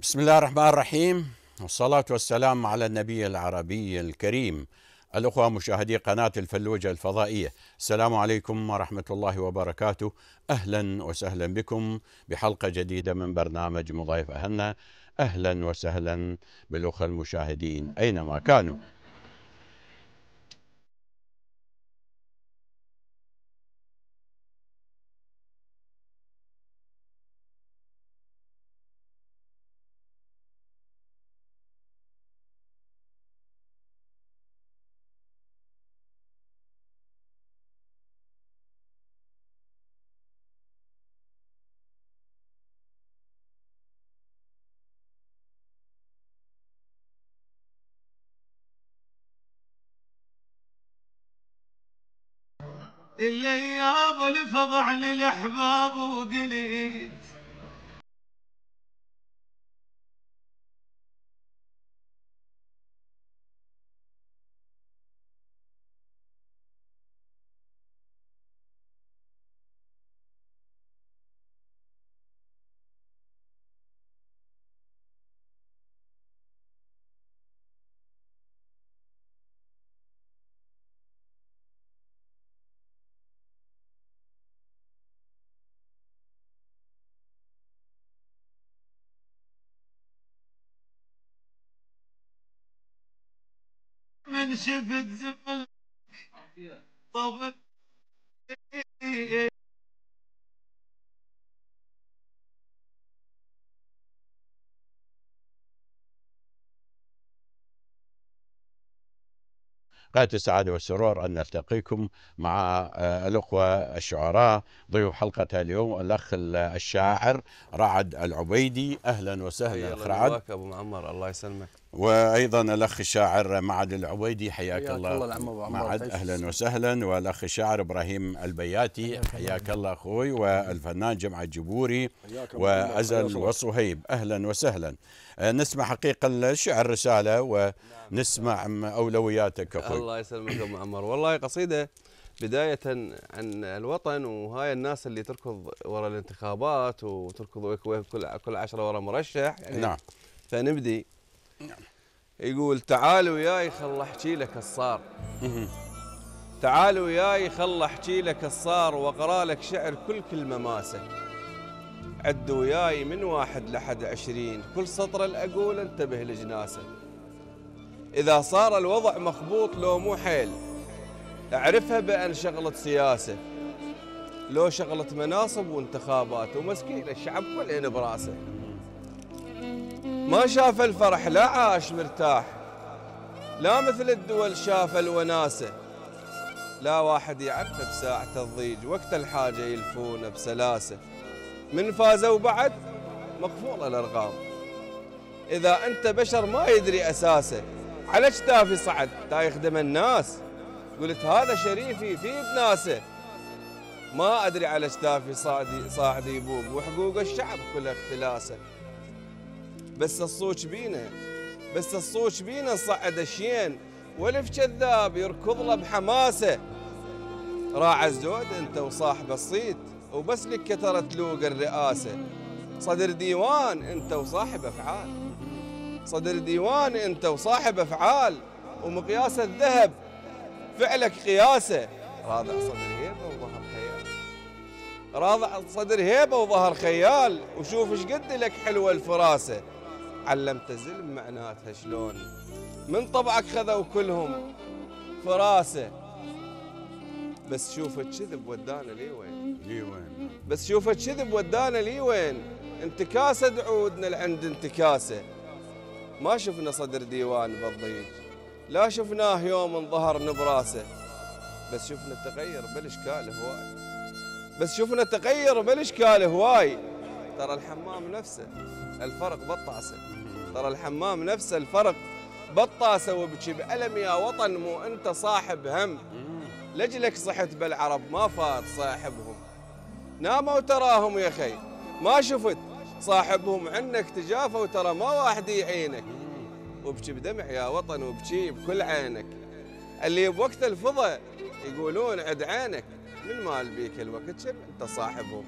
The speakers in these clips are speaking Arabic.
بسم الله الرحمن الرحيم والصلاة والسلام على النبي العربي الكريم. الأخوة مشاهدي قناة الفلوجة الفضائية السلام عليكم ورحمة الله وبركاته. أهلا وسهلا بكم بحلقة جديدة من برنامج مضيف أهلنا. أهلا وسهلا بالأخوة المشاهدين أينما كانوا. شفت زمن طبل غاية السعادة والسرور أن نلتقيكم مع آه، الأخوة الشعراء ضيوف حلقة اليوم الأخ الشاعر رعد العبيدي. أهلا وسهلا أخ رعد أبو معمر الله يسلمك. وأيضا الأخ الشاعر معد العبيدي حياك حياك الله. الله معد السلام. وسهلا. والأخ الشاعر إبراهيم البياتي حياك الله. أخوي. والفنان جمع الجبوري. صباح. وصهيب أهلا وسهلا. آه، نسمع حقيقة الشعر رسالة ونسمع م- أولوياتك أخوي. الله يسلمك ابو معمر والله قصيدة بداية عن الوطن وهاي الناس اللي تركض ورا الانتخابات وتركض ويك ويك كل كل عشرة ورا مرشح يعني نعم. فنبدي يقول تعال وياي خل احكي لك الصار. تعال وياي خل احكي لك الصار واقرأ لك شعر كل كلمة ماسه عد وياي من واحد لحد عشرين كل سطر الأقول انتبه لجناسه. إذا صار الوضع مخبوط لو مو حيل أعرفها بأن شغلة سياسة. لو شغلة مناصب وانتخابات ومسكين الشعب كل براسه. ما شاف الفرح لا عاش مرتاح. لا مثل الدول شاف الوناسة. لا واحد يعرف بساعة الضيج وقت الحاجة يلفون بسلاسة. من فازوا بعد مقفولة الأرقام. إذا أنت بشر ما يدري أساسه على اجتافي صعد تا يخدم الناس. قلت هذا شريفي في بناسه ما أدري على اجتافي صاعد صاعد يبوب وحقوق الشعب كلها اختلاسة. بس الصوت بينا بس الصوت بينا نصعد الشين والف كذاب يركض له بحماسه. راعى الزود انت وصاحب الصيت وبس لك كثرت لوق الرئاسة. صدر ديوان انت وصاحب أفعال. صدر ديوان انت وصاحب أفعال ومقياس الذهب فعلك قياسه. راضع صدر هيبة وظهر خيال. راضع صدر هيبة وظهر خيال وشوف إيش قد لك حلوة الفراسة. علمت زلم معناتها شلون. من طبعك خذوا كلهم. فراسة. بس شوف الكذب ودانا لي وين؟ لي وين؟ بس شوف الكذب ودانا لي وين؟ انتكاسة دعودنا لعند انتكاسة. ما شفنا صدر ديوان بالضيج لا شفناه يوم انظهر نبراسه بس شفنا التغير بالإشكال هواي. بس شفنا التغير بالإشكال هواي. ترى الحمام نفسه. الفرق بطاسه ترى الحمام نفسه الفرق. بطاسة وبكي بألم يا وطن مو أنت صاحب هم. لجلك صحت بالعرب ما فات صاحبهم. ناموا تراهم يا خي. ما شفت صاحبهم عنك تجافوا ترى ما واحد يعينك. وبكي بدمع يا وطن وبكي بكل عينك. اللي بوقت الفضا يقولون عد عينك. من مال بيك الوقت؟ شن أنت صاحبهم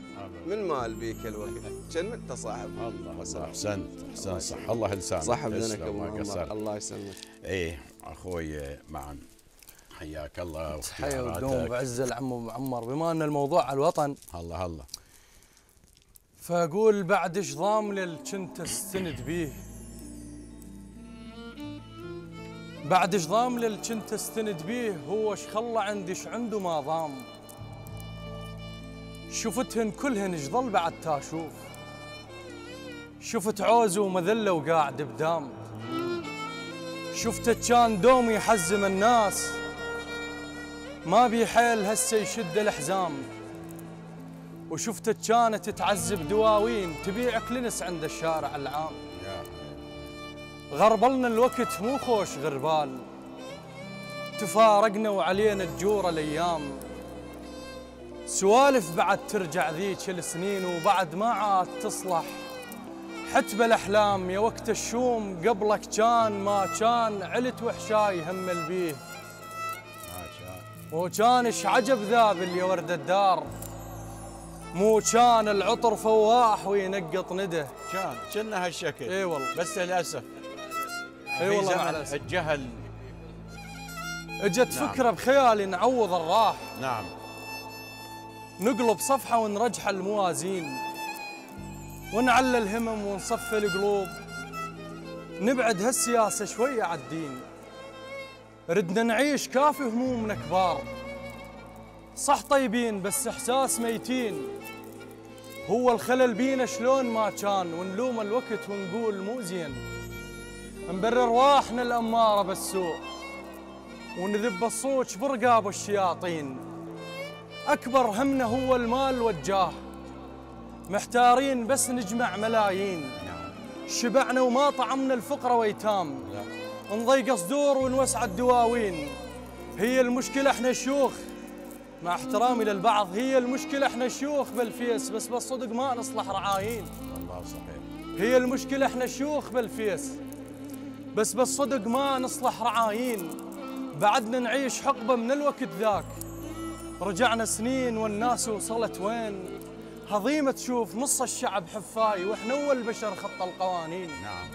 من مال بيك الوقت؟ شن أنت صاحبهم الله. أحسنت. أحسنت. صح. الله لسانك صاحب تسلم، لك ابو قصرت. الله يسلمك. إيه أخوي معا حياك الله تحية ودوم بعز العم معمر بما أن الموضوع على الوطن. الله الله فأقول بعد إيش ضامن اللي كنت أستند بيه؟ بعد إيش ضامن اللي كنت أستند بيه؟ هو إيش خلى عندي إيش عنده ما ضام؟ شفتهن كلهن ظل بعد تاشوف؟ شفت عوز ومذلة وقاعد بدام شفته كان دوم يحزم الناس. ما بي حيل هسه يشد الحزام وشفتك كانت تعذب دواوين تبيع كلنس عند الشارع العام. غربلنا الوقت مو خوش غربال. تفارقنا وعلينا تجور الأيام. سوالف بعد ترجع ذيك السنين وبعد ما عاد تصلح. حت بالاحلام يا وقت الشوم قبلك كان ما كان علت وحشاي هم البيه. ما شاء وكان إيش عجب ذابل يا ورد الدار. مو كان العطر فواح وينقط نده. كان كنا هالشكل. إي والله. بس للأسف. إي والله مع الأسف. الجهل. إجت نعم. فكرة بخيالي نعوض الراح. نعم. نقلب صفحة ونرجح الموازين. ونعلى الهمم ونصفي القلوب. نبعد هالسياسة شوية عالدين ردنا نعيش كافي همومنا كبار. صح طيبين بس إحساس ميتين. هو الخلل بينا شلون ما كان ونلوم الوقت ونقول مو زين. نبرر رواحنا الأمارة بالسوء. ونذب الصوت برقاب الشياطين. أكبر همنا هو المال والجاه. محتارين بس نجمع ملايين. شبعنا وما طعمنا الفقر ويتام. نضيق صدور ونوسع الدواوين. هي المشكلة إحنا شيوخ. مع احترامي للبعض هي المشكلة إحنا شيوخ بال Face بس بالصدق ما نصلح رعايين. والله صحيح. هي المشكلة إحنا شيوخ بال Face بس بالصدق ما نصلح رعايين. بعدنا نعيش حقبة من الوقت ذاك. رجعنا سنين والناس وصلت وين؟ هضيمة تشوف نص الشعب حفاي وإحنا أول بشر خط القوانين. نعم.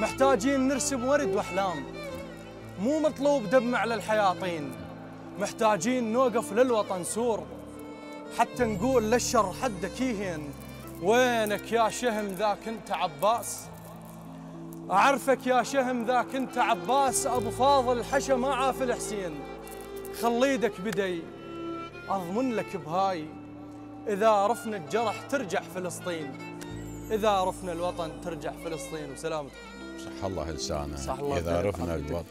محتاجين نرسم ورد وأحلام. مو مطلوب دمع للحياطين. محتاجين نوقف للوطن سور. حتى نقول للشر حدك يهين وينك يا شهم ذاك أنت عباس؟ أعرفك يا شهم ذاك أنت عباس. أبو فاضل حشا ما عاف الحسين خليدك بدي. أضمن لك بهاي. إذا عرفنا الجرح ترجع فلسطين. إذا عرفنا الوطن ترجع فلسطين وسلامتك. صح الله لسانه. صح الله إذا يخليك. عرفنا. الوطن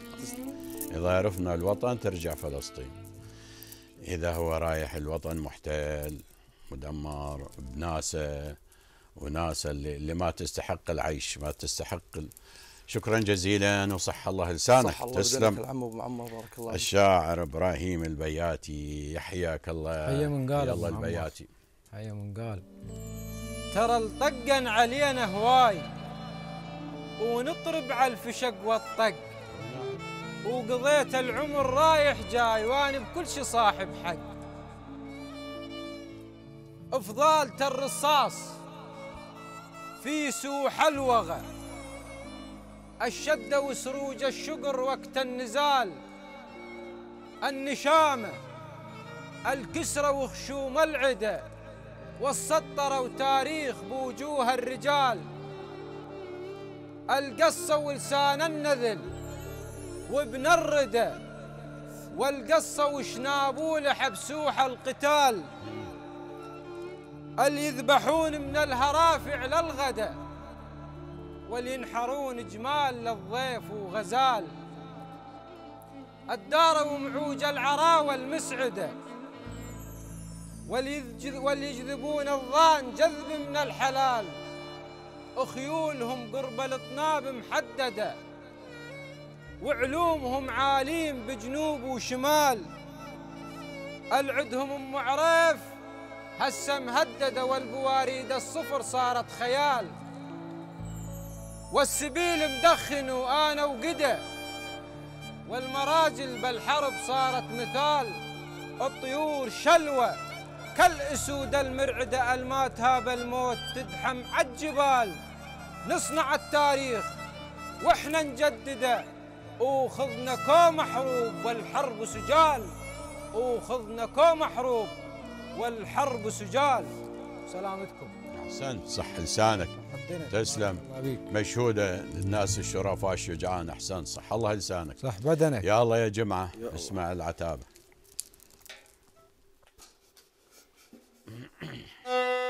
إذا عرفنا الوطن ترجع فلسطين. إذا هو رايح الوطن محتل مدمر بناسة وناسة اللي, اللي ما تستحق العيش ما تستحق. شكرا جزيلا وصح الله لسانك. صح الله تسلم. العم أبو معمر بارك الله فيك. الشاعر إبراهيم البياتي يحياك الله. حيا من قال معمر. البياتي. هيا من قال. ترى الطقن علينا هواي ونطرب على الفشق والطق. وقضيت العمر رايح جاي وأنا بكل شي صاحب حق. افضالة الرصاص في سوح الوغى الشدة وسروج الشقر وقت النزال. النشامة الكسرة وخشوم العدا والسطرة وتاريخ بوجوه الرجال. القصة ولسان النذل وابن الردى والقصة وشنابوله حبسوح القتال. اللي يذبحون من الهرافع للغدا. والينحرون جمال للضيف وغزال. الدار ومعوج العراوة المسعده وليجذ- وليجذبون الظان جذب من الحلال. خيولهم قرب الاطناب محدده وعلومهم عالين بجنوب وشمال. العدهم أم عريف هسه مهدده والبواريد الصفر صارت خيال. والسبيل مدخن وأنا وقده والمراجل بالحرب صارت مثال الطيور شلوة كالأسود المرعدة الماتها بالموت تدحم عالجبال نصنع التاريخ وإحنا نجدده وخذنا كوم حروب والحرب سجال. وخذنا كوم حروب والحرب سجال. سلامتكم. احسنت صح لسانك. تسلم. مشهودة للناس الشرفاء الشجعان احسنت صح. الله لسانك. صح بدنك. يا الله يا جمعة. اسمع العتابه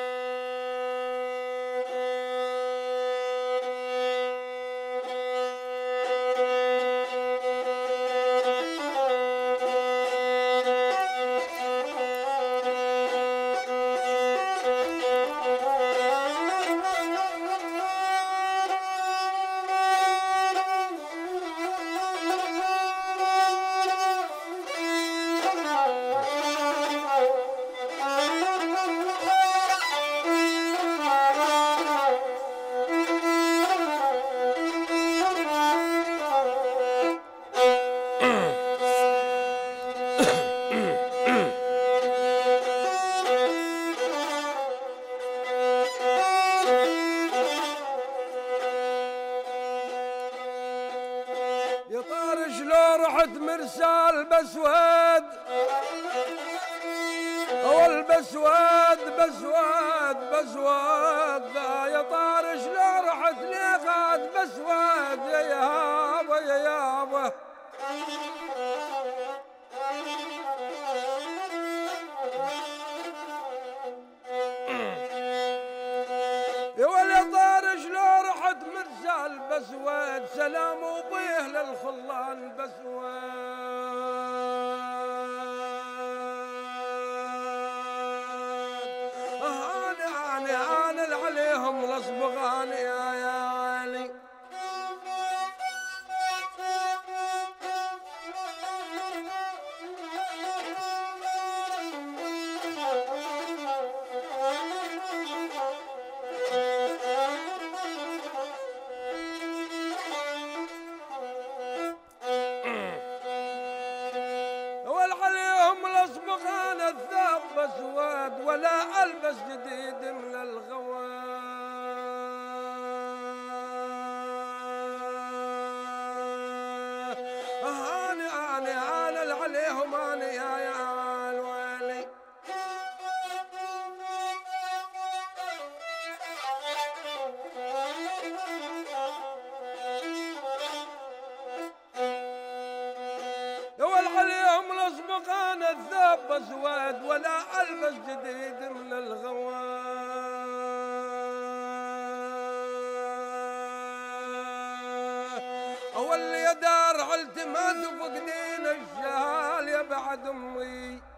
يا دار علت ما تفقدين الشال يا بعد أمي.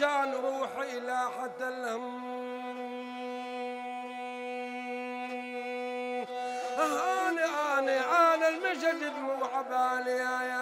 كان روحي لاحت الهم. أنا أنا أنا المشهد دموع بالي يا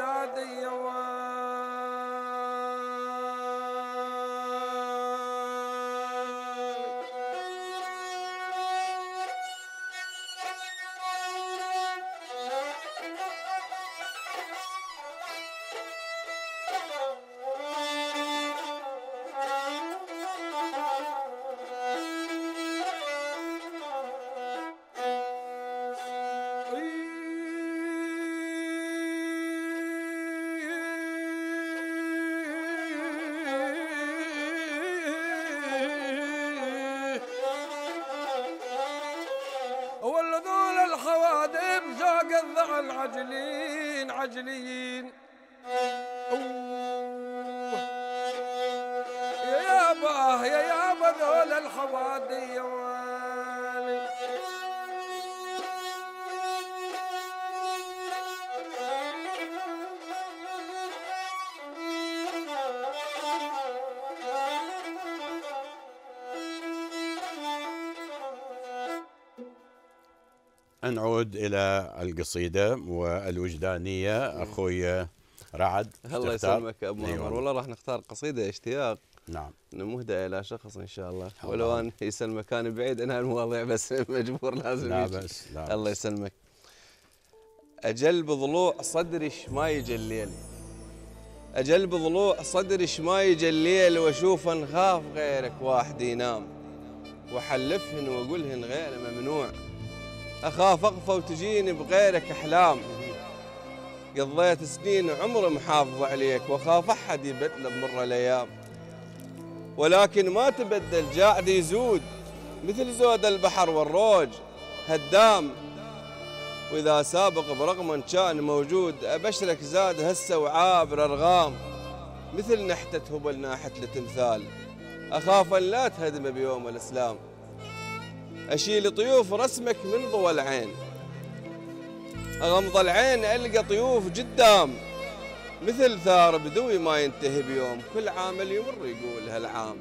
يابا نعود إلى القصيدة والوجدانية أخوي رعد الله؟ يسلمك أبو عمر والله. والله راح نختار قصيدة اشتياق نعم مهدأ إلى شخص إن شاء الله. ولو أن يسلمك كان بعيد عن هالمواضيع بس مجبور لازم لا. بس لا الله. يسلمك أجل بضلوع صدري ما يجي الليل أجل بضلوع صدري ما يجي الليل وأشوف نخاف غيرك واحد ينام وأحلفهن وأقولهن غير ممنوع أخاف اغفى وتجيني بغيرك أحلام. قضيت سنين عمري محافظ عليك وأخاف أحد يبدل بمر الأيام. ولكن ما تبدل جاعد يزود مثل زود البحر والروج هدام. وإذا سابق برغم ان كان موجود أبشرك زاد هسه وعابر ارغام مثل نحتة هبل ناحت لتمثال أخاف أن لا تهدم بيوم الأسلام. أشيل طيوف رسمك من ضوى العين. أغمض العين ألقى طيوف قدام. مثل ثار بدوي ما ينتهي بيوم كل عامل يمر يقول هالعام.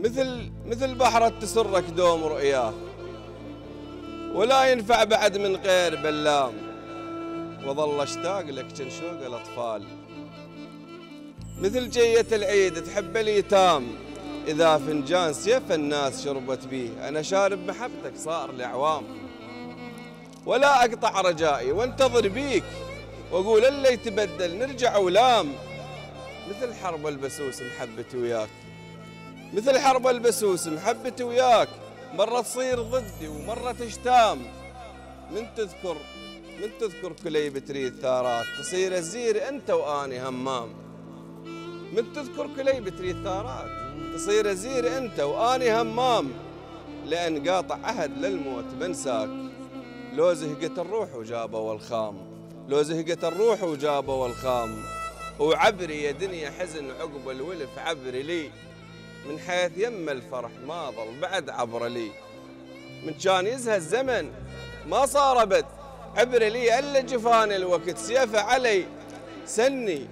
مثل مثل بحر تسرك دوم رؤياه. ولا ينفع بعد من غير بلام. وظل اشتاق لك شوق الأطفال. مثل جية العيد تحب اليتام. إذا فنجان سيف الناس شربت بيه أنا شارب محبتك صار لعوام ولا أقطع رجائي وانتظر بيك. وأقول اللي يتبدل نرجع ولام. مثل حرب البسوس محبتي وياك. مثل حرب البسوس محبتي وياك. مرة تصير ضدي ومرة تشتام. من تذكر من تذكر كليبة تريد ثارات. تصير الزير أنت وأني همام. من تذكر كليبة تريد ثارات تصير الزير أنت وآني همام لأن قاطع عهد للموت بنساك. لو زهقت الروح وجابوا الخام لو زهقت الروح وجابوا الخام وعبري يا دنيا حزن عقب الولف عبري لي. من حيث يم الفرح ما ظل بعد عبر لي. من كان يزهى الزمن ما صار ابد عبر لي ألا جفان الوقت سيفه علي. سني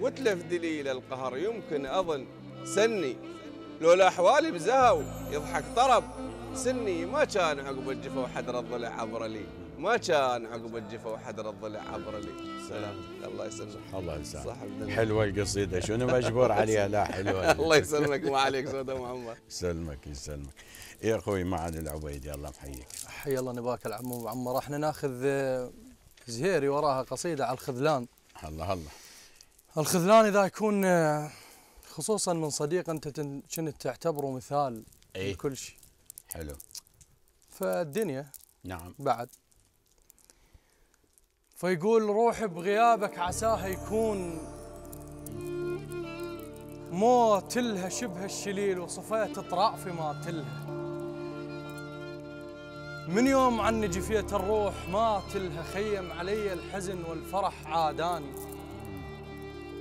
وتلف دليل القهر. يمكن أظن سني لو الاحوال بزهو يضحك طرب. سني ما كان عقب الجفا وحدر الضلع عبر لي. ما كان عقب الجفا وحدر الضلع عبر لي. سلام. الله يسلمك. الله يسلمك. حلوة القصيدة. شنو مجبور عليها؟ لا حلوة. الله يسلمك. ما عليك سوده محمد يسلمك يسلمك. يا أخوي معن العبيد. يلا محييك حي الله نباك العم ابو عمر إحنا ناخذ زهيري وراها قصيدة على الخذلان. الله الله. الخذلان إذا يكون آه، خصوصا من صديق أنت كنت تعتبره مثال اي لكل شيء. حلو. فالدنيا نعم. بعد. فيقول روحي بغيابك عساها يكون مو تلها شبه الشليل وصفيت طرافي ما تلها. من يوم عني جفيت الروح ما تلها خيم علي الحزن والفرح عادان.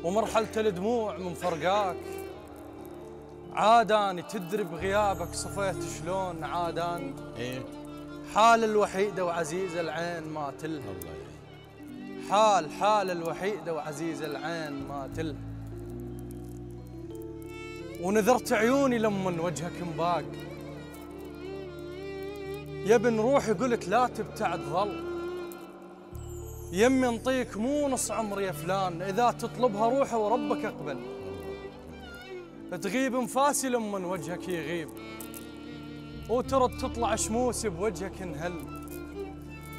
ومرحلة الدموع من فرقاك. عاداني تدري بغيابك صفيت شلون عادان؟ إيه. حال الوحيدة وعزيز العين ما تلها الله يعين. حال حال الوحيدة وعزيز العين ما تلها ونذرت عيوني لما وجهك مباق يا ابن روحي قلت لا تبتعد ظل. يمي انطيك مو نص عمري يا فلان. إذا تطلبها روحي وربك اقبل تغيب انفاسي لما وجهك يغيب. وترد تطلع شموسي بوجهك انهل.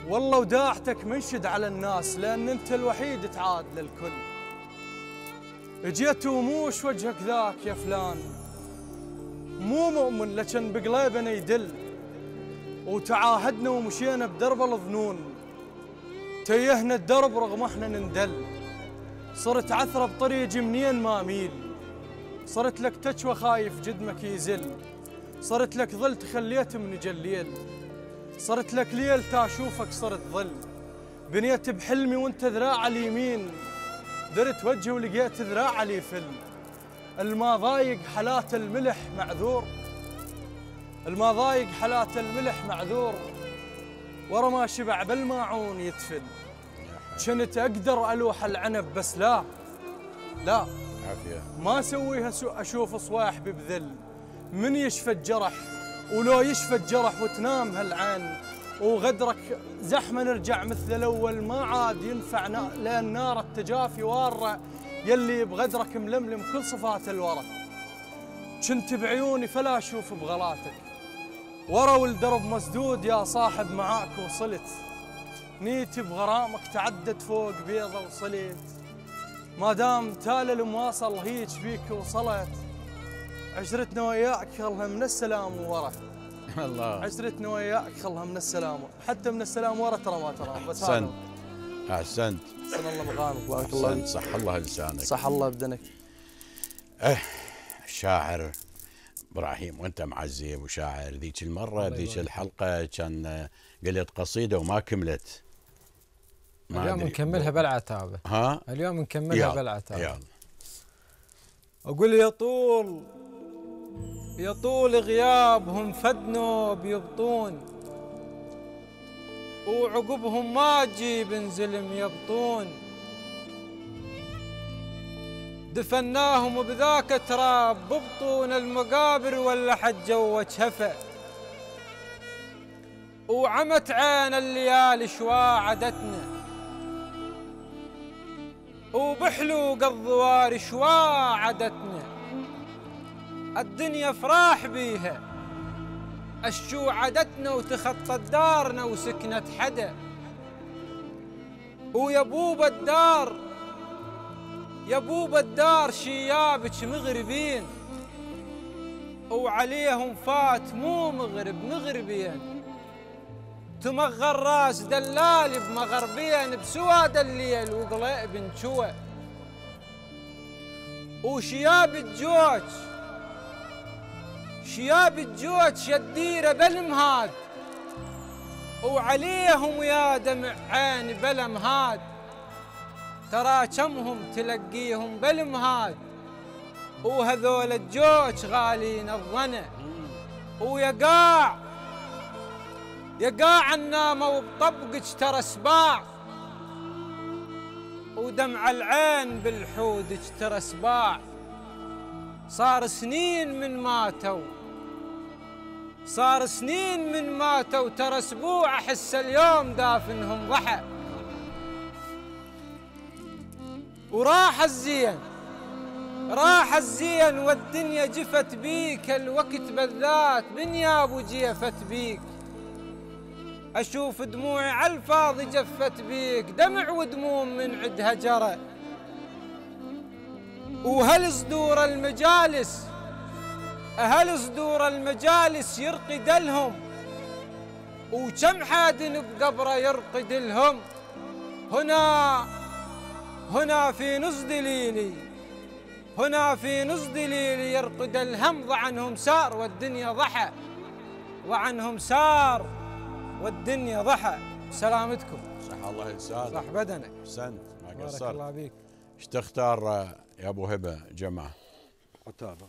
والله وداعتك منشد على الناس لأن أنت الوحيد تعاد للكل. جيت وموش وجهك ذاك يا فلان. مو مؤمن لكن بقليبنا يدل. وتعاهدنا ومشينا بدرب الظنون. تيهنا الدرب رغم إحنا نندل. صرت عثرة بطريقي منين ما أميل. صرت لك تشوى خايف جدمك يزل. صرت لك ظل تخليت من جليل صرت لك ليل تاشوفك صرت ظل. بنيت بحلمي وانت ذراع اليمين. درت وجهي ولقيت ذراع لي فل. الما ضايق حالات الملح معذور. الما ضايق حالات الملح معذور. ورا ما شبع بالماعون يتفل كنت أقدر ألوح العنب بس لا. لا. عافية. ما أسويها سو- أشوف صواح ببذل. من يشفى الجرح ولو يشفى الجرح وتنام هالعين. وغدرك زحمة نرجع مثل الأول. ما عاد ينفع لأن نار التجافي وارة. يلي بغدرك ململم كل صفات الورى كنت بعيوني فلا أشوف بغلاتك. ورا والدرب مسدود يا صاحب معاك وصلت. نيتي بغرامك تعدت فوق بيضة وصلت ما دام تال المواصل هيج بيك وصلت عشرتنا وياك خلها من السلام ورا الله. عشرتنا وياك خلها من السلام. حتى من السلام ورا ترى ما ترى بس أحسنت. أحسنت. سن الله مغانم بارك الله. صح الله لسانك. صح الله بدنك. الشاعر إبراهيم وأنت معزي ابو شاعر ذيك المرة ذيك الحلقة كان قلت قصيدة وما كملت. ما اليوم. نكملها بالعتابة ها؟ اليوم نكملها يلا بالعتابة يلا. أقول يا طول يا طول غيابهم فدنوا بيبطون وعقبهم ما تجيب انزلم يبطون. دفناهم بذاك تراب ببطون المقابر ولا حجة وجهفة وعمت عين الليالي شواعدتنا وبحلوق الضوار شواعدتنا الدنيا فراح بيها. الشوعدتنا وتخطت دارنا وسكنت حدا. ويا بوب الدار يا بوب الدار شيابك مغربين وعليهم فات مو مغرب مغربين. تمغر راس دلال بمغربين بسواد الليل وقليب انشوى وشياب الجوج شياب الجوج يديره بالمهاد وعليهم يا دمع عين بالمهاد ترى كمهم تلقيهم بالمهاد. وهذول الجوج غالين الظنا ويقاع يقاع. النامة وبطبقك ترى سباع. ودمع العين بالحود ترى سباع. صار سنين من ماتوا. صار سنين من ماتوا ترى أسبوع أحس اليوم دافنهم ضحى. وراح الزين راح الزين والدنيا جفت بيك الوقت بالذات بنياب وجيفت بيك. أشوف دموعي على الفاضي جفت بيك دمع ودموم من عدها جرى. وهل صدور المجالس أهل صدور المجالس يرقد لهم وكم حاد بقبره يرقد لهم هنا هنا في نص دليلي هنا في نص دليلي يرقد الهم ضعنهم سار والدنيا ضحى. وعنهم سار والدنيا ضحى. سلامتكم. صح الله يسعدك. صح بدنك. أحسنت. ما بارك قصرت. الله بيك إيش تختار يا أبو هبة جماعة؟ عتابة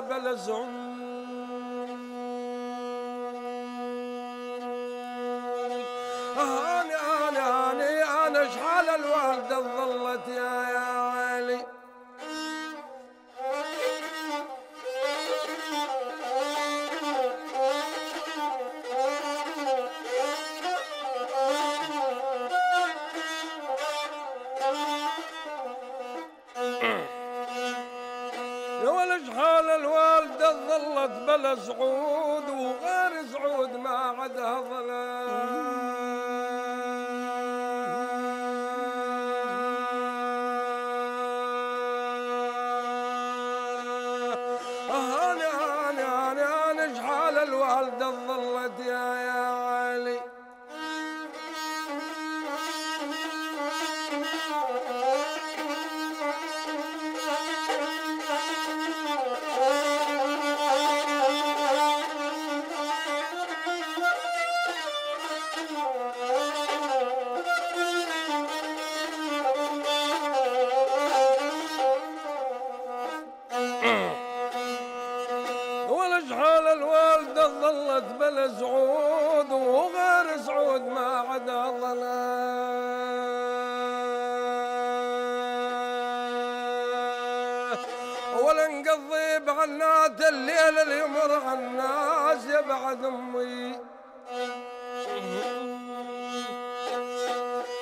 بلا صعود أنا أنا أنا أنا شحال الوالده ظلت يا يا بلا سعود وغير سعود ما عدها ظلام. بعنات الليل اللي يمر عالناس يا بعد أمي.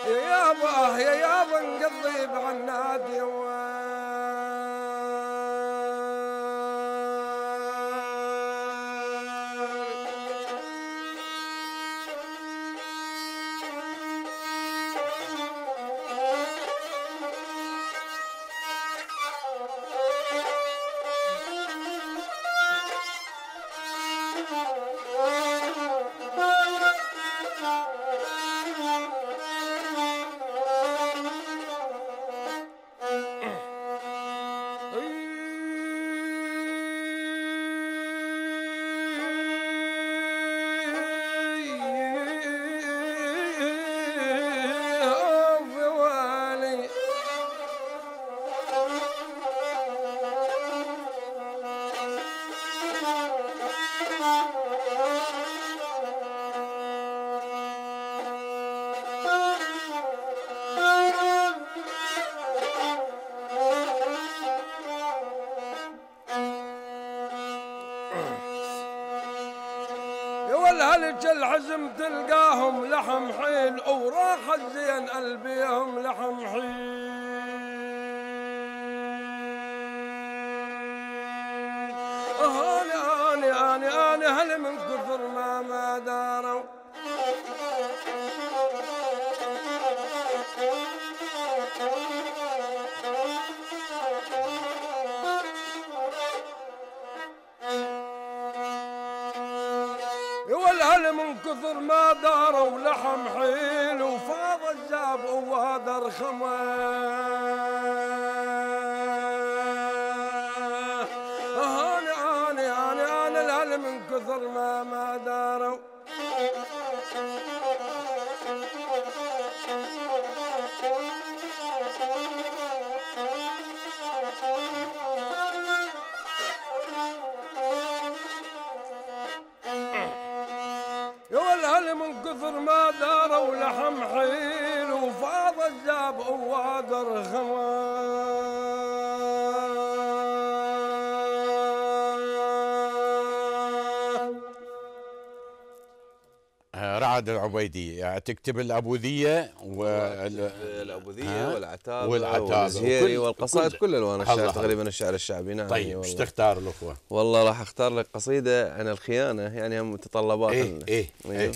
يا يابا يا يابا نقضي بعنات يا الحزم تلقاهم لحم حيل وراح الزين قلبيهم لحم حيل. من كثر ما داروا لحم حيل وفاض الجاب وهذا رخمه آه، رعد العبيدي يعني تكتب الأبوذية وال... الأبوذية ها؟ والعتابة والعتابة والزهيري وكل- والقصائد كل- الوان الشعر. تقريبا الشعر الشعبي نعم طيب إيش. تختار الأخوة؟ والله راح أختار لك قصيدة عن الخيانة يعني هم متطلبات إيه إيه أيوه. إيه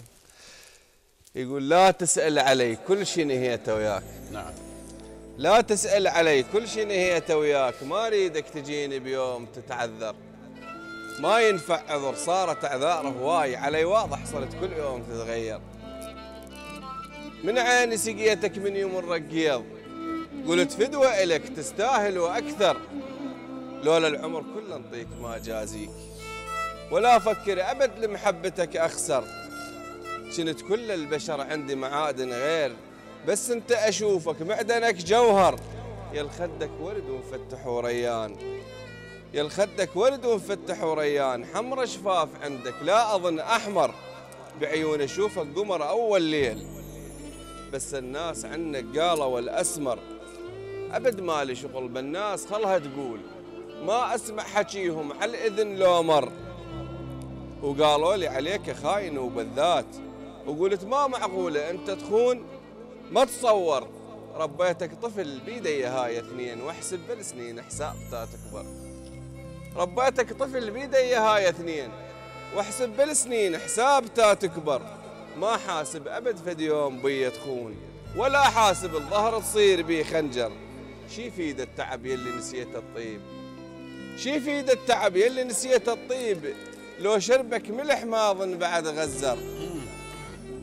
يقول لا تسأل علي كل شيء نهيته وياك نعم لا تسأل علي كل شيء نهيته وياك. ما أريدك تجيني بيوم تتعذر. ما ينفع عذر صارت اعذار هواي علي واضح صرت كل يوم تتغير. من عيني سقيتك من يوم الرقيض قلت فدوة إلك تستاهل وأكثر. لولا العمر كله نطيك ما جازيك. ولا أفكر أبد لمحبتك أخسر. شنت كل البشر عندي معادن غير. بس انت اشوفك معدنك جوهر. يا الخدك ورد ومفتح وريان. يا الخدك ورد ومفتح وريان. حمر شفاف عندك لا أظن أحمر. بعيون أشوفك قمر أول ليل. بس الناس عنك قالوا والأسمر. أبد مالي شغل بالناس خلها تقول. ما أسمع حكيهم على الإذن لو مر. وقالوا لي عليك خاين وبالذات. وقلت ما معقولة أنت تخون؟ ما تصور. ربيتك طفل بيدي هاي اثنين واحسب بالسنين حساب تا تكبر. ربيتك طفل بيدي هاي اثنين واحسب بالسنين حساب تا تكبر. ما حاسب أبد فد يوم بي تخون ولا حاسب الظهر تصير بي خنجر. شي يفيد التعب يلي نسيت الطيب؟ شي يفيد التعب يلي نسيت الطيب؟ لو شربك ملح ما أظن بعد غزر.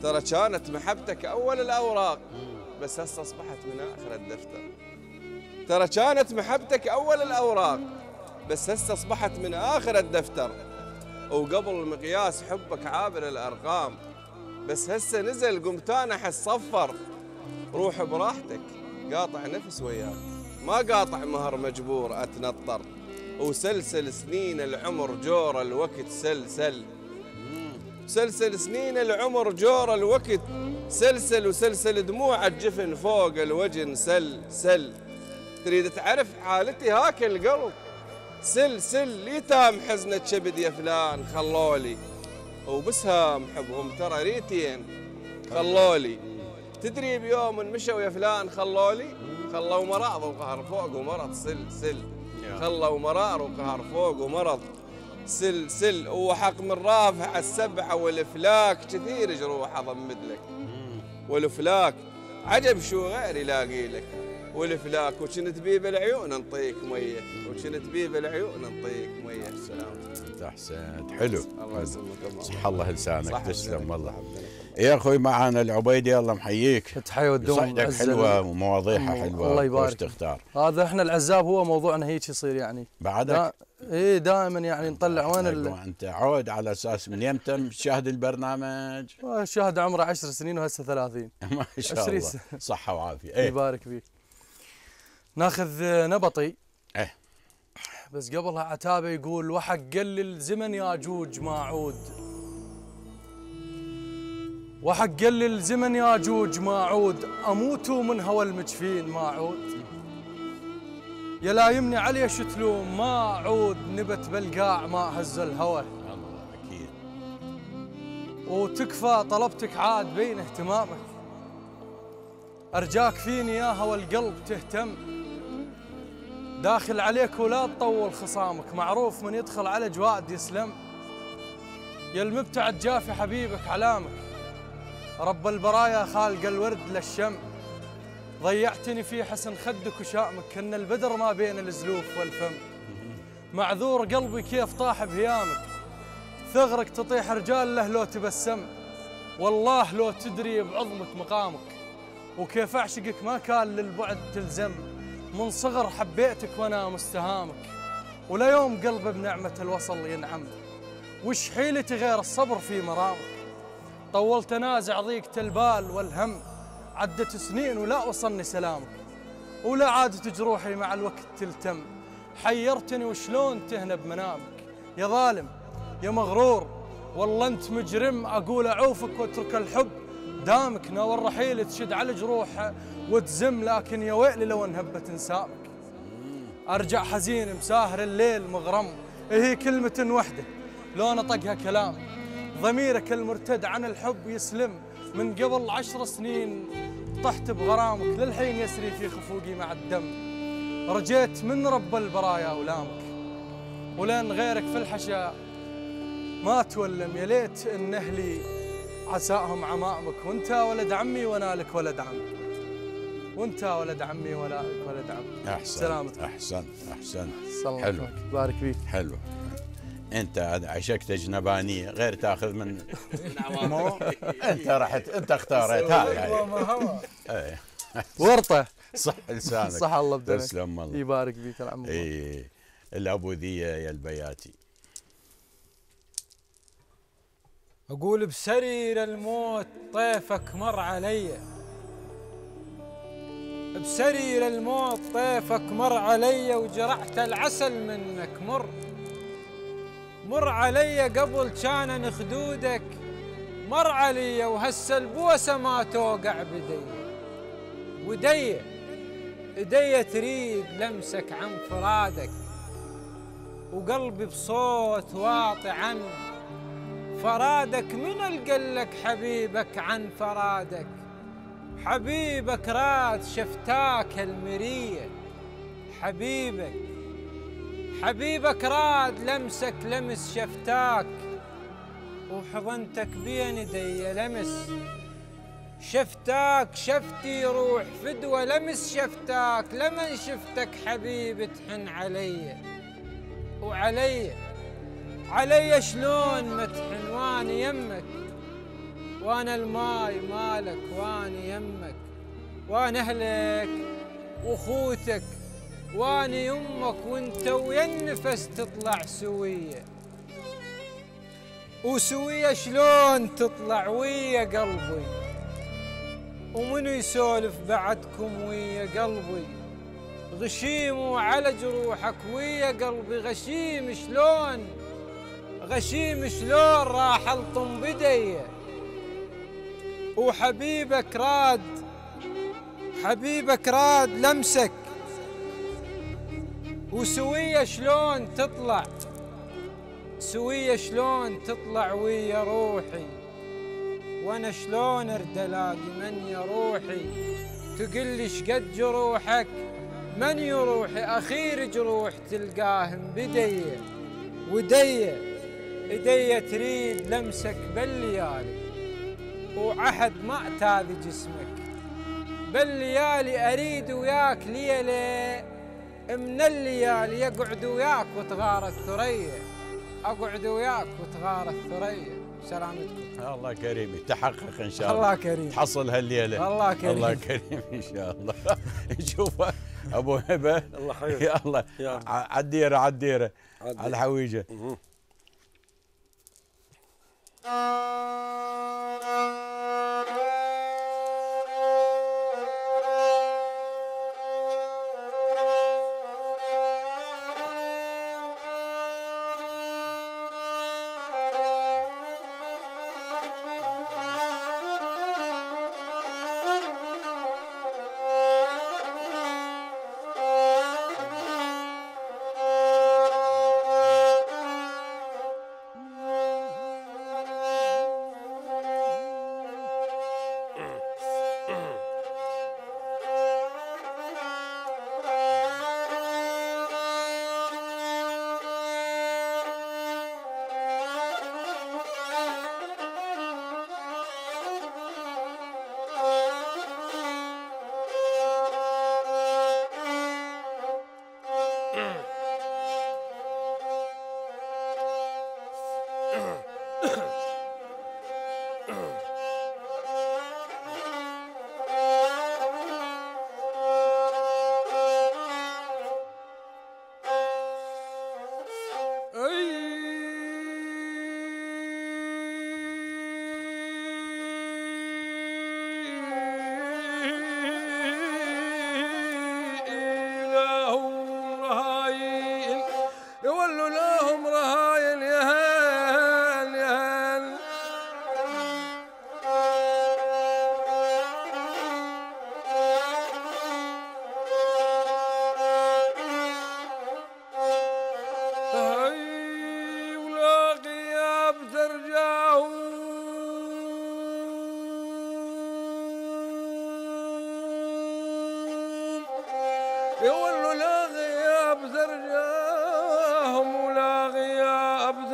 ترى كانت محبتك أول الأوراق. بس هسه أصبحت من آخر الدفتر. ترى كانت محبتك أول الأوراق. بس هسه أصبحت من آخر الدفتر. وقبل المقياس حبك عابر الأرقام. بس هسه نزل قمت أنا احس صفر روح براحتك. قاطع نفس وياك. ما قاطع مهر مجبور أتنطر. وسلسل سنين العمر جور الوقت سلسل. سلسل سنين العمر جور الوقت. سلسل وسلسل دموع الجفن فوق الوجن سل سل. تريد تعرف حالتي هاك القلب؟ سل سل لي تام حزنة شبد يا فلان خلولي. وبسهام حبهم ترى ريتين خلولي. تدري بيوم مشوا يا فلان خلولي؟ خلوا مرض وقهر فوق ومرض. سل سل. خلوا مرار وقهر فوق ومرض. سل سل وحق من رافع السبعة والفلاك كثير جروح أضمد لك. والفلاك عجب شو غير يلاقي لك. والفلاك وكنت بيه بالعيون نطيك مية. وكنت بيه بالعيون نطيك مية. سلام انت أحسنت. حلو. الله يسلمك الله. صح الله لسانك. تسلم. والله. يا أخوي معنا العبيدي الله محييك. تحية والدوم قصيدك عز حلوة ومواضيعها حلوة الله يبارك. وش تختار؟ هذا إحنا العزاب هو موضوعنا هيك يصير يعني. بعدك؟ إيه دائما يعني نطلع وين ال- أيوة، أنت عود على أساس من يمتى تشاهد البرنامج. الشاهد عمره 10 سنين وهسه 30 ما شاء الله. صحة وعافية. إيه. يبارك فيك. ناخذ نبطي. إيه. بس قبلها عتابه يقول وحق قل الزمن يا جوج ما عود. وحق قل الزمن يا جوج ما عود. أموت من هوى المجفين ما عود. يا لا يمني علي شتلوم ما عود نبت بالقاع ما هز الهوى. الله أكيد. وتكفى طلبتك عاد بين اهتمامك. أرجاك فيني يا هوى القلب تهتم. داخل عليك ولا تطول خصامك معروف من يدخل على جواد يسلم. يا المبتعد جافي حبيبك علامك. رب البرايا خالق الورد للشم. ضيعتني في حسن خدك وشامك كان البدر ما بين الزلوف والفم. معذور قلبي كيف طاح بهيامك ثغرك تطيح رجال له لو تبسم. والله لو تدري بعظمة مقامك. وكيف أعشقك ما كان للبعد تلزم. من صغر حبيتك وأنا مستهامك. ولا يوم قلبي بنعمة الوصل ينعم. وش حيلتي غير الصبر في مرامك؟ طولت نازع ضيقة البال والهم. عدت سنين ولا وصلني سلامك ولا عادت جروحي مع الوقت تلتم. حيرتني وشلون تهنى بمنامك. يا ظالم يا مغرور والله أنت مجرم. أقول أعوفك واترك الحب. دامك ناوى الرحيل تشد على جروح وتزم لكن يا ويلي لو انهبت انسامك. أرجع حزين مساهر الليل مغرم. هي كلمة وحدة لو نطقها كلام. ضميرك المرتد عن الحب يسلم. من قبل عشر سنين طحت بغرامك للحين يسري في خفوقي مع الدم. رجيت من رب البرايا ولامك ولين غيرك في الحشا ما تولم. يا ليت إن أهلي عساهم عمامك وأنت ولد عمي وأنا لك ولد عم. وأنت ولد عمي وأنا لك ولد عم. أحسن سلامتك. أحسن أحسن. الله حلو. بارك فيك. حلو. انت هذا عشقت اجنبانيه غير تاخذ من مو؟ انت رحت انت اختاريتها يعني إيه. ورطة. صح لسانك. صح الله بدنك تسلم الله. يبارك فيك العم إيه. الابوذيه يا البياتي. أقول بسرير الموت طيفك مر علي. بسرير الموت طيفك مر علي وجرعت العسل منك مر. مر علي قبل كان خدودك مر علي وهسه البوسة ما توقع بدي ودي ايدي تريد لمسك عن فرادك. وقلبي بصوت واطي عن فرادك. من القلك حبيبك عن فرادك؟ حبيبك راد شفتاك المرية حبيبك حبيبك راد لمسك لمس شفتاك. وحضنتك بين يدي لمس شفتاك. شفتي روح فدوة لمس شفتاك. لمن شفتك حبيبي تحن علي. وعلي علي شلون متحن واني يمك. وأنا الماي مالك واني يمك. وأنا أهلك وأخوتك. واني يمك وانت ويا النفس تطلع سوية. وسوية شلون تطلع ويا قلبي؟ ومنو يسولف بعدكم ويا قلبي؟ غشيم وعلى جروحك ويا قلبي غشيم شلون؟ غشيم شلون راح الطم بدي؟ وحبيبك راد حبيبك راد لمسك. وسوية شلون تطلع؟ سوية شلون تطلع ويا روحي؟ وأنا شلون أرد ألاقي من يا روحي؟ تقول لي شقد جروحك؟ من يروحي أخير جروح تلقاهم بدي. ودي ايدي تريد لمسك بالليالي وعهد ما اعتاذي جسمك. بالليالي أريد وياك ليلة. من الليالي يقعد وياك وتغار الثريا. أقعد وياك وتغار الثريا. سلامتكم الله كريم. تحقق إن شاء الله الله. كريم. تحصل هالليلة. الله كريم. الله كريم إن شاء الله. شوف أبو هبة. الله خير. يا الله. يا. ع- عالديره عالديره عالديرة. على الحويجة.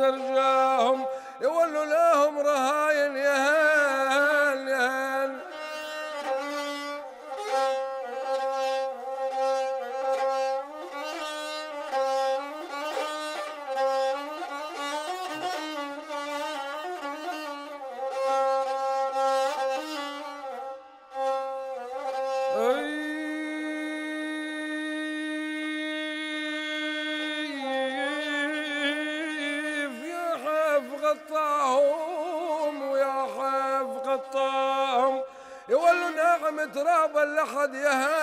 غياب زرجاهم يولوا اللحد يا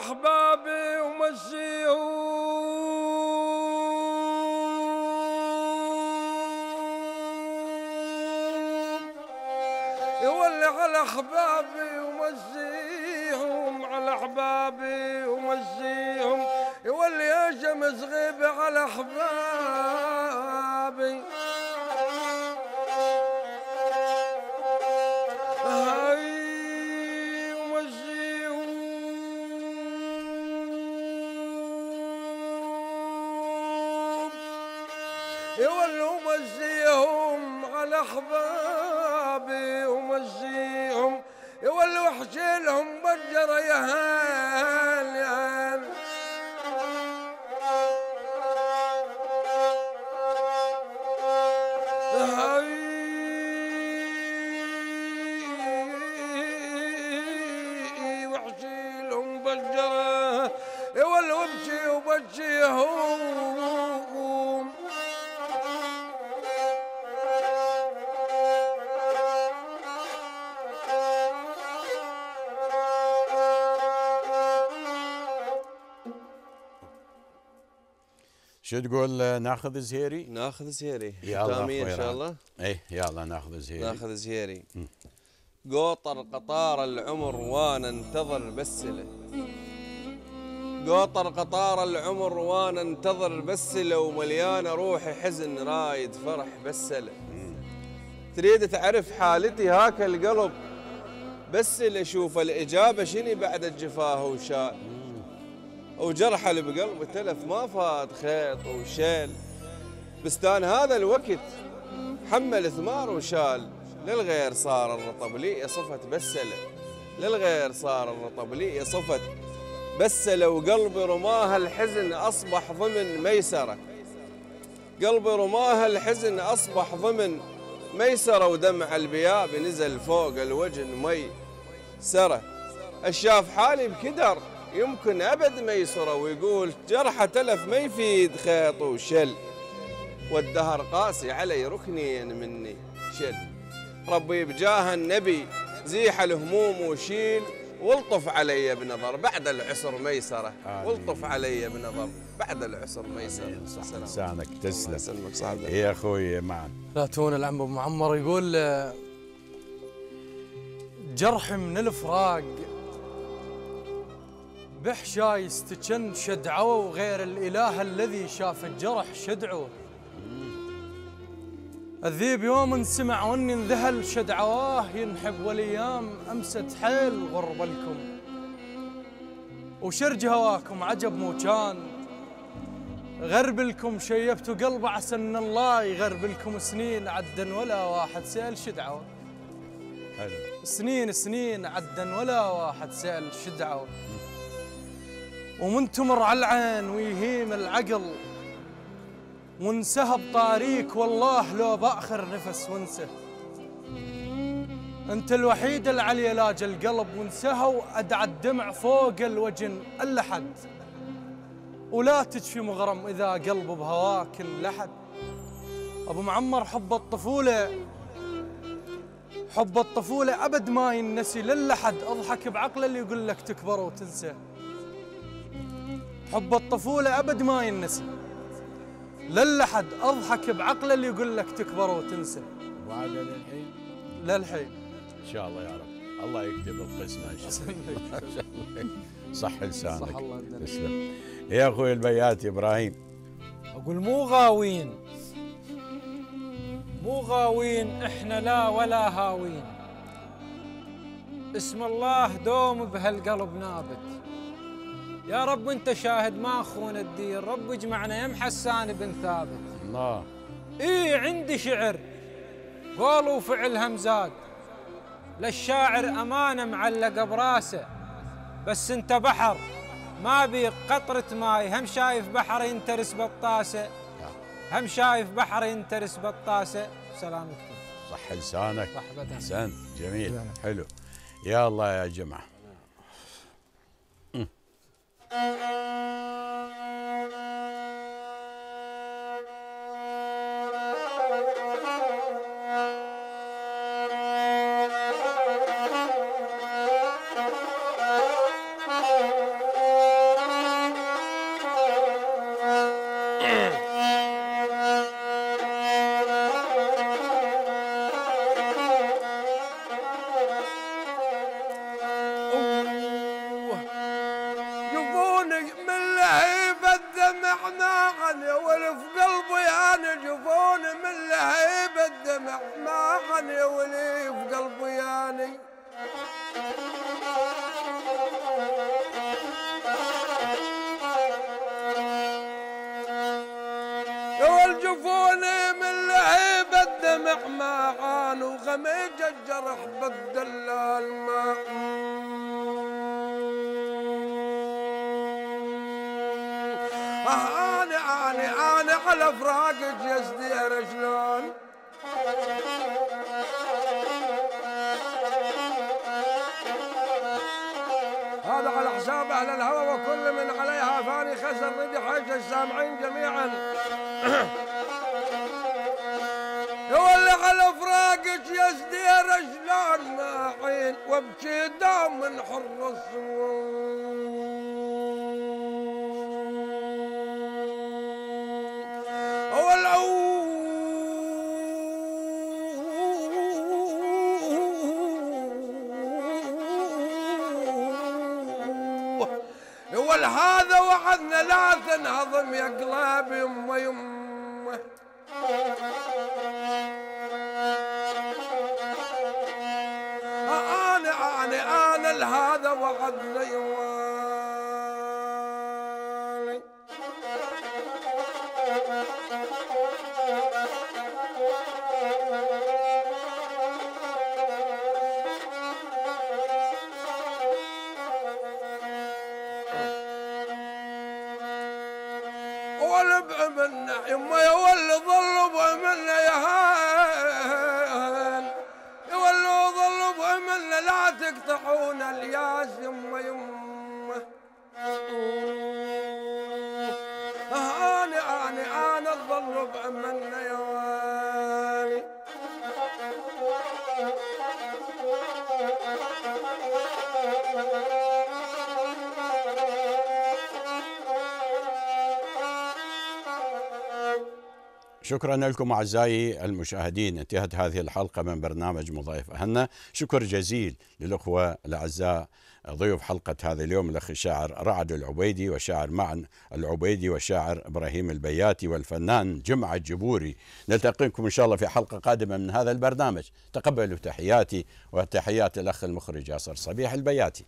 احبابي ومشيهم يولي على احبابي ومشيهم على احبابي ومشيهم يولي يا شمس غيبي على احبابي شو تقول آه، ناخذ زهيري؟ ناخذ زهيري. يلا ختامية إن شاء. الله. إيه يلا ناخذ زهيري. ناخذ زهيري. قوطر قطار العمر وأنا انتظر بسله قوطر قطار العمر وأنا انتظر بسله ومليانه روحي حزن رايد فرح بسله تريد تعرف حالتي هاك القلب؟ بسله شوف الإجابة شني بعد الجفاه وشال وجرح اللي بقلبه تلف ما فات خيط وشيل بستان هذا الوقت حمل ثمار وشال. للغير صار الرطب لي صفت بسله. للغير صار الرطب لي صفت بسله. وقلبي رماها الحزن أصبح ضمن ميسره. قلبي رماها الحزن أصبح ضمن ميسره. ودمع البياب نزل فوق الوجه مي سره الشاف حالي بكدر. يمكن أبد ما يسره ويقول جرحه تلف ما يفيد خيط وشل. والدهر قاسي علي ركنين مني شل. ربي بجاه النبي زيح الهموم وشيل. والطف علي بنظر بعد العسر ميسرة. والطف علي بنظر بعد العسر ميسرة. لسانك الله تسلم يسلمك صاحبي. يا أخوي معا لا تون العم أبو معمر يقول آه، جرح من الفراق بحشا يستجن شدعوه وغير الإله الذي شاف الجرح شدعوه الذيب يوم سمع واني انذهل شدعواه ينحب والايام أمست حيل غرب لكم وشرج هواكم عجب مو كان غرب لكم شيبتوا قلبه عسى ان الله يغرب لكم سنين عدا ولا واحد سأل شدعوه حلو. سنين سنين عدا ولا واحد سأل شدعوه ومن تمر على العين ويهيم العقل. وانسهب طاريك والله لو بآخر نفس وانسه. انت الوحيد اللي على علاج القلب وانسهوا أدعى الدمع فوق الوجن إلا حد. ولا تجفي مغرم إذا قلب بهواك انلحد. أبو معمر حب الطفولة حب الطفولة أبد ما ينسي للحد. أضحك بعقله اللي يقول لك تكبر وتنسى. حب الطفولة أبد ما ينسي للحد أضحك بعقله اللي يقول لك تكبر وتنسى. وعد للحين؟ للحين. إن شاء الله يا رب. الله يكتب القسمة إن شاء الله. صح لسانك. صح الله. تسلم. يا أخوي البيات إبراهيم. أقول مو غاوين. مو غاوين إحنا لا ولا هاوين. اسم الله دوم بهالقلب نابت. يا رب انت شاهد ما اخون الدين رب اجمعنا يم حسان بن ثابت. الله. إي عندي شعر قول وفعل همزات للشاعر أمانة معلقه براسه بس انت بحر ما بي قطرة ماي. هم شايف بحر ينترس بالطاسه هم شايف بحر ينترس بالطاسه سلامتكم. صح لسانك. صح احسنت جميل. حلو. يا الله يا جماعة. جفوني والعو هذا وعدنا لا تنهضم يا قلاب يمه يمه أنا أنا أنا لهذا وعدنا يوالي منا يما يولي ظل منا يا هان. يولي ظل منا لا تقطعون الياس يما يما. أنا أنا أنا الظل منا شكرا لكم أعزائي المشاهدين. انتهت هذه الحلقة من برنامج مضايف أهلنا. شكر جزيل للأخوة الأعزاء. ضيوف حلقة هذا اليوم الأخ الشاعر رعد العبيدي والشاعر معن العبيدي والشاعر إبراهيم البياتي والفنان جمعة الجبوري نلتقيكم إن شاء الله في حلقة قادمة من هذا البرنامج. تقبلوا تحياتي وتحيات الأخ المخرج ياسر صبيح البياتي.